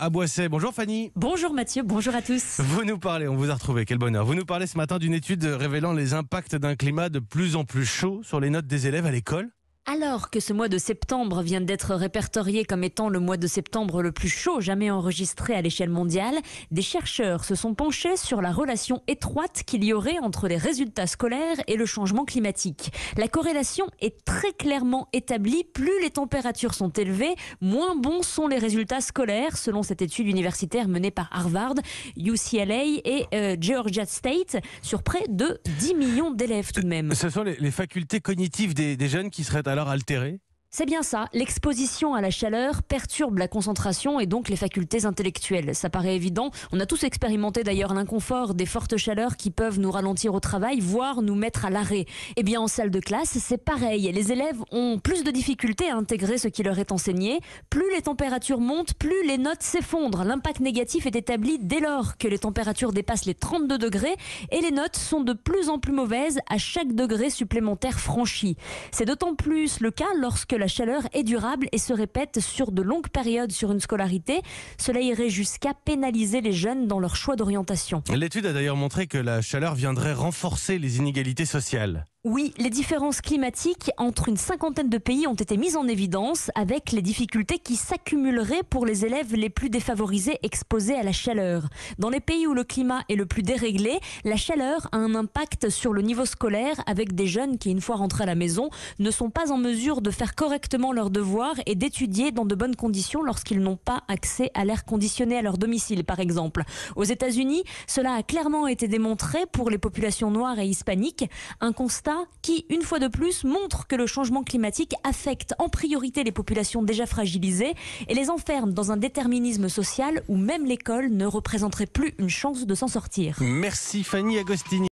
à Boisset. Bonjour Fanny. Bonjour Mathieu, bonjour à tous. Vous nous parlez, on vous a retrouvé, quel bonheur. Vous nous parlez ce matin d'une étude révélant les impacts d'un climat de plus en plus chaud sur les notes des élèves à l'école. Alors que ce mois de septembre vient d'être répertorié comme étant le mois de septembre le plus chaud jamais enregistré à l'échelle mondiale, des chercheurs se sont penchés sur la relation étroite qu'il y aurait entre les résultats scolaires et le changement climatique. La corrélation est très clairement établie. Plus les températures sont élevées, moins bons sont les résultats scolaires, selon cette étude universitaire menée par Harvard, UCLA et euh, Georgia State, sur près de 10 millions d'élèves tout de même. Ce sont les, facultés cognitives des, des jeunes qui seraient alors altérées c'est bien ça, l'exposition à la chaleur perturbe la concentration et donc les facultés intellectuelles. Ça paraît évident, on a tous expérimenté d'ailleurs l'inconfort des fortes chaleurs qui peuvent nous ralentir au travail, voire nous mettre à l'arrêt. Eh bien en salle de classe, c'est pareil, les élèves ont plus de difficultés à intégrer ce qui leur est enseigné, plus les températures montent, plus les notes s'effondrent. L'impact négatif est établi dès lors que les températures dépassent les 32 degrés et les notes sont de plus en plus mauvaises à chaque degré supplémentaire franchi. C'est d'autant plus le cas lorsque la chaleur est durable et se répète sur de longues périodes sur une scolarité. Cela irait jusqu'à pénaliser les jeunes dans leur choix d'orientation. L'étude a d'ailleurs montré que la chaleur viendrait renforcer les inégalités sociales. Oui, les différences climatiques entre une cinquantaine de pays ont été mises en évidence avec les difficultés qui s'accumuleraient pour les élèves les plus défavorisés exposés à la chaleur. Dans les pays où le climat est le plus déréglé, la chaleur a un impact sur le niveau scolaire avec des jeunes qui, une fois rentrés à la maison, ne sont pas en mesure de faire correctement leurs devoirs et d'étudier dans de bonnes conditions lorsqu'ils n'ont pas accès à l'air conditionné à leur domicile, par exemple. Aux États-Unis, cela a clairement été démontré pour les populations noires et hispaniques. Un qui, une fois de plus, montre que le changement climatique affecte en priorité les populations déjà fragilisées et les enferme dans un déterminisme social où même l'école ne représenterait plus une chance de s'en sortir. Merci Fanny Agostini.